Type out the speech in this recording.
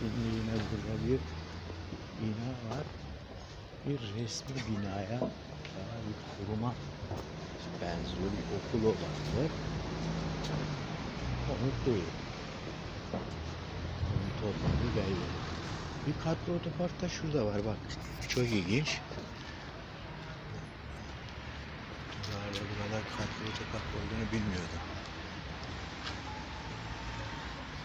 Şimdi yine burada bir bina var. Bir resmi binaya daha bir kuruma benziyor. Bir okul olabilir. Onu değil. Onun olmadığı belli. Bir katlı otopark da şurada var bak. Çok ilginç. Hala buralar katlı otopark olduğunu bilmiyordum.